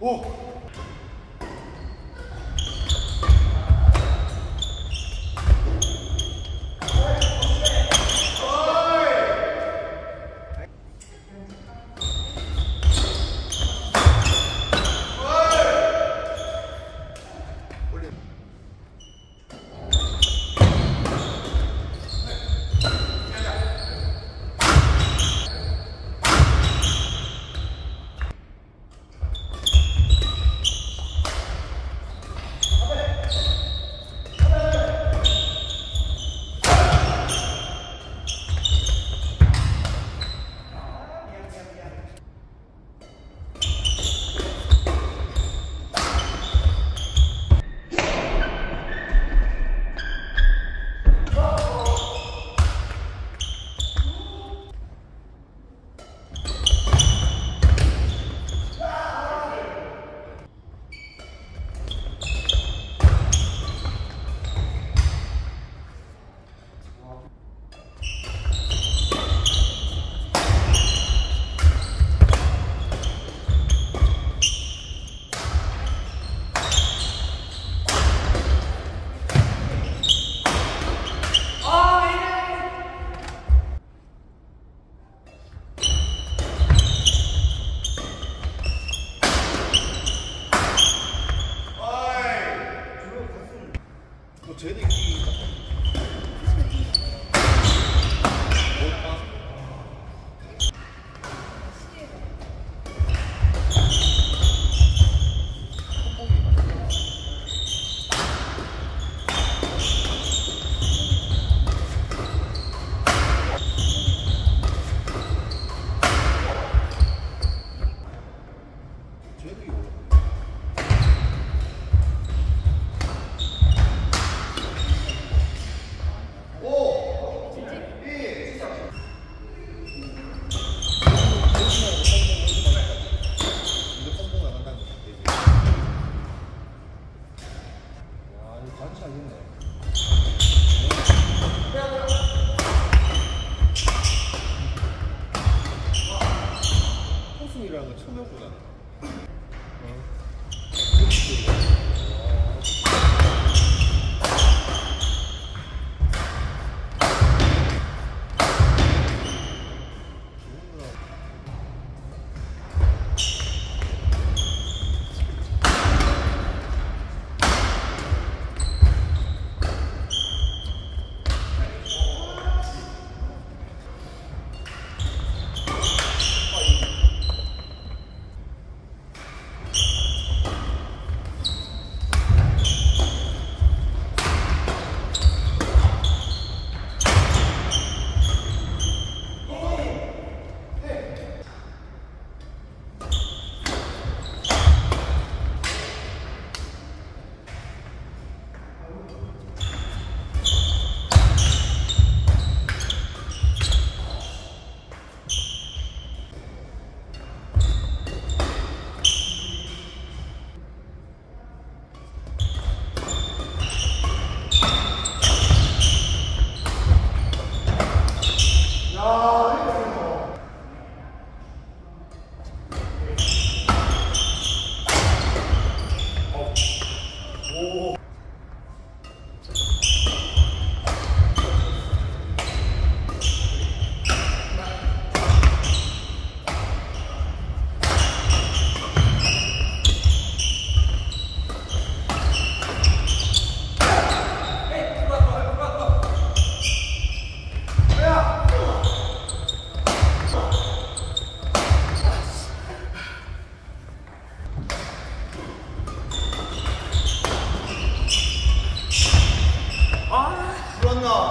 五 to the key.